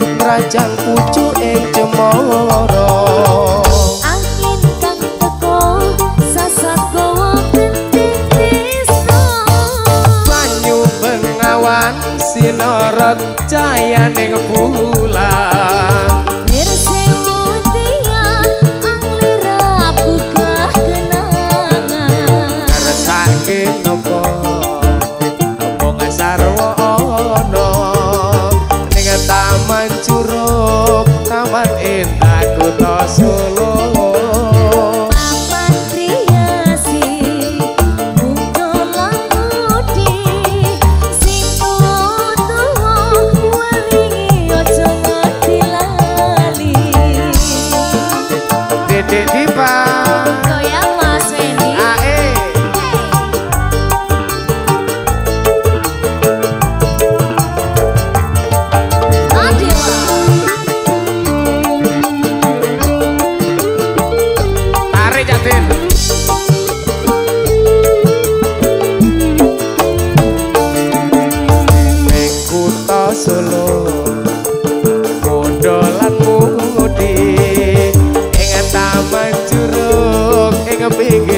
rajang pucuk ing cemara angin kang teko sasat gawa tresno banyu bengawan sinorot cahya solo. Bondolan mudi ing taman juruk ing pinggir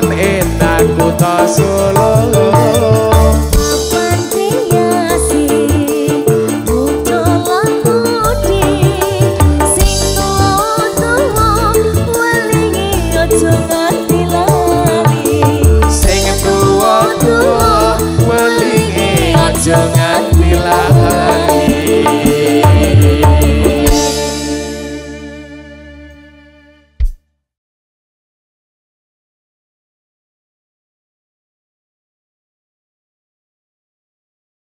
kan enak kota Solo Terima kasih.